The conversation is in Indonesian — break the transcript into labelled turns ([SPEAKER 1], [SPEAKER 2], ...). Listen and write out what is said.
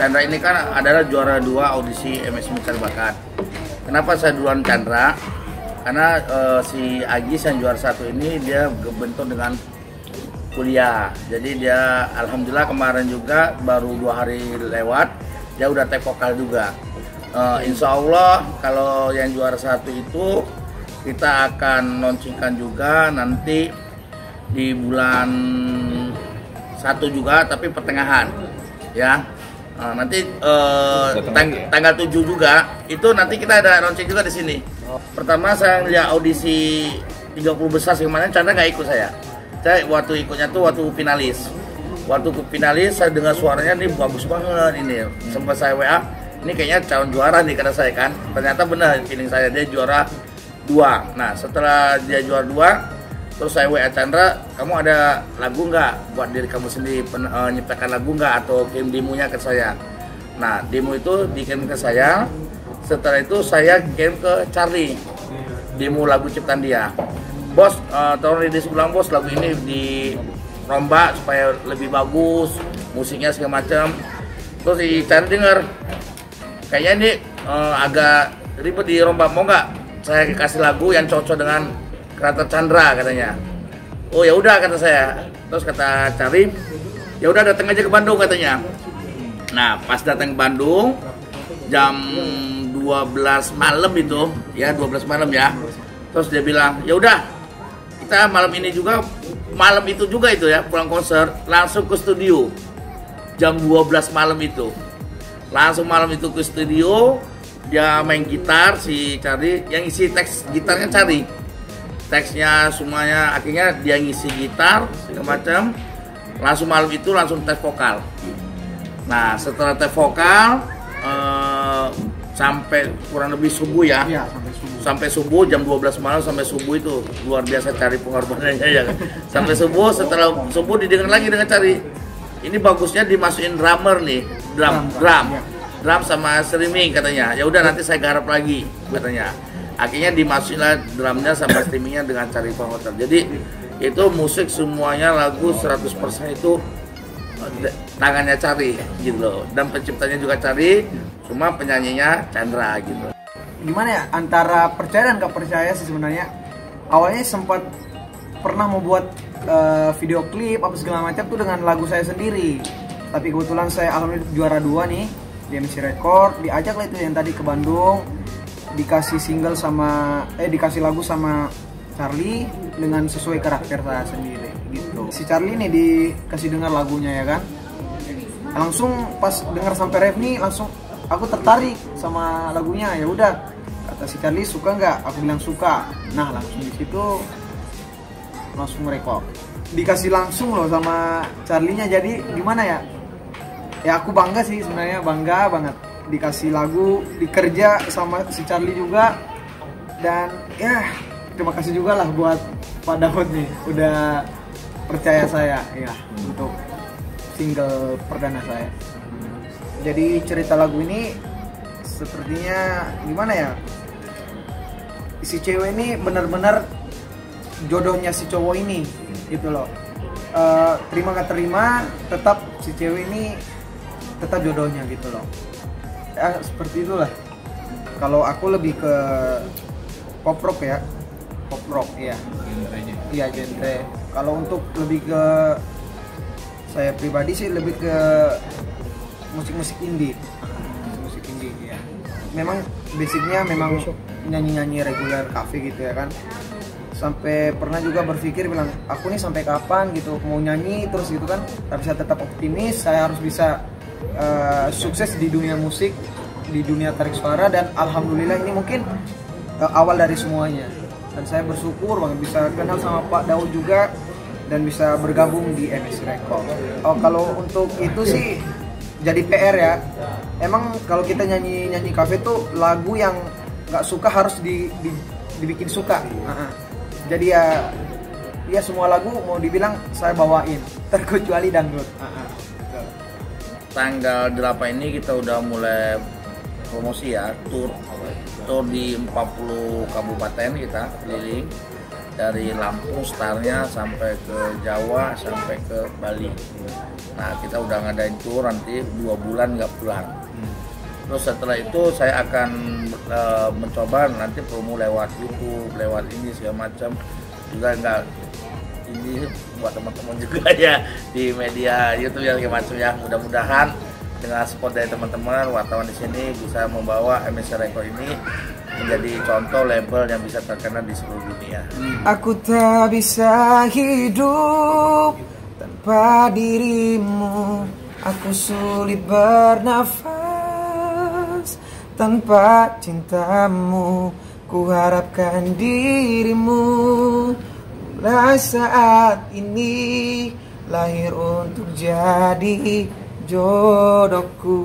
[SPEAKER 1] kan adalah juara dua audisi MS Mencari Bakat. Kenapa saya duluan Chandra? Karena eh, si Agis yang juara satu ini dia bentuk dengan kuliah. Jadi dia alhamdulillah kemarin juga baru dua hari lewat dia udah take vokal juga. Eh, insya Allah kalau yang juara satu itu kita akan launchingkan juga nanti di bulan satu juga tapi pertengahan ya Nah, nanti
[SPEAKER 2] Datang
[SPEAKER 1] tang-
[SPEAKER 2] ya?
[SPEAKER 1] tanggal 7 juga itu nanti kita ada launching juga di sini. Pertama saya lihat audisi 30 besar sih kemarin Chandra nggak ikut saya. Saya waktu ikutnya tuh waktu finalis. Waktu ke finalis saya dengar suaranya ini bagus banget ini. Sempat saya WA, ini kayaknya calon juara nih kata saya kan. Ternyata benar feeling saya dia juara dua. Nah setelah dia juara dua, terus saya WA Chandra, kamu ada lagu nggak buat diri kamu sendiri pen, eh, nyiptakan lagu nggak atau kirim demonya ke saya. Nah demo itu dikirim ke saya. Setelah itu saya kirim ke Charlie demo lagu ciptaan dia. Bos, eh, tolong rilis ulang bos lagu ini di rombak supaya lebih bagus, musiknya segala macam. Terus si Charlie denger, kayaknya ini eh, agak ribet di rombak mau nggak saya kasih lagu yang cocok dengan karakter Chandra katanya. Oh ya udah kata saya. Terus kata Cari ya udah datang aja ke Bandung katanya. Nah pas datang ke Bandung jam 12 malam itu ya 12 malam ya. Terus dia bilang ya udah kita malam ini juga malam itu juga itu ya pulang konser langsung ke studio. Jam 12 malam itu. Langsung malam itu ke studio dia main gitar si Cari yang isi teks gitarnya Cari teksnya semuanya akhirnya dia ngisi gitar segala macam. Langsung malam itu langsung tes vokal. Nah setelah tes vokal eh, sampai kurang lebih subuh ya.
[SPEAKER 3] Iya, sampai subuh.
[SPEAKER 1] sampai subuh jam 12 malam sampai subuh itu. Luar biasa cari pengorbanannya ya kan. sampai subuh setelah subuh didengar lagi dengan cari. Ini bagusnya dimasukin drummer nih drum
[SPEAKER 3] Drum,
[SPEAKER 1] drum.
[SPEAKER 3] iya.
[SPEAKER 1] drum sama streaming katanya. Ya udah nanti saya garap lagi katanya akhirnya dimasukinlah drumnya sama streamingnya dengan cari hotel jadi itu musik semuanya lagu 100% itu eh, tangannya cari gitu loh dan penciptanya juga cari cuma penyanyinya Chandra gitu
[SPEAKER 3] Gimana ya antara percaya dan gak percaya sih sebenarnya. Awalnya sempat pernah membuat eh, video klip apa segala macam tuh dengan lagu saya sendiri. Tapi kebetulan saya alhamdulillah juara dua nih di MC Record. Diajak lah itu yang tadi ke Bandung. Dikasih single sama eh dikasih lagu sama Charlie dengan sesuai karakter saya sendiri gitu. Si Charlie nih dikasih dengar lagunya ya kan. langsung pas dengar sampai ref nih langsung aku tertarik sama lagunya. Ya udah kata si Charlie suka nggak? Aku bilang suka. Nah langsung di situ langsung rekod dikasih langsung loh sama Charlie-nya. Jadi gimana ya? Ya aku bangga sih sebenarnya bangga banget dikasih lagu dikerja sama si Charlie juga. Dan ya terima kasih juga lah buat Pak Daud nih udah percaya saya ya untuk single perdana saya. Jadi cerita lagu ini sepertinya gimana ya? Si cewek ini benar-benar jodohnya si cowok ini gitu loh. Eh, terima gak terima tetap si cewek ini tetap jodohnya gitu loh ya seperti itulah. Kalau aku lebih ke pop rock ya. Pop rock ya iya genre. Kalau untuk lebih ke saya pribadi sih lebih ke musik-musik indie. Musik indie ya memang basicnya memang nyanyi-nyanyi reguler cafe gitu ya kan. Sampai pernah juga berpikir bilang aku nih sampai kapan gitu mau nyanyi terus gitu kan. Tapi saya tetap optimis saya harus bisa eh, sukses di dunia musik di dunia tarik suara dan alhamdulillah ini mungkin eh, awal dari semuanya dan saya bersyukur banget bisa kenal sama Pak Daud juga dan bisa bergabung di MS Record. Oh kalau untuk itu sih jadi PR ya. Emang kalau kita nyanyi nyanyi kafe tuh lagu yang nggak suka harus di, di- dibikin suka. Ah, Jadi ya ya semua lagu mau dibilang saya bawain terkecuali dangdut.
[SPEAKER 1] Tanggal 8 ini kita udah mulai promosi ya tour tour di 40 kabupaten kita keliling. Dari Lampung startnya sampai ke Jawa sampai ke Bali. Nah kita udah ngadain tour nanti dua bulan nggak pulang. Terus setelah itu saya akan uh, mencoba nanti promo lewat YouTube lewat ini segala macam. Juga enggak ini buat teman-teman juga ya di media YouTube yang macam ya. Mudah-mudahan dengan support dari teman-teman wartawan di sini bisa membawa MSC Record ini menjadi contoh label yang bisa terkenal di seluruh dunia.
[SPEAKER 4] Aku tak bisa hidup tanpa dirimu. Aku sulit bernafas tanpa cintamu. Ku harapkan dirimu Mulai saat ini lahir untuk jadi jodohku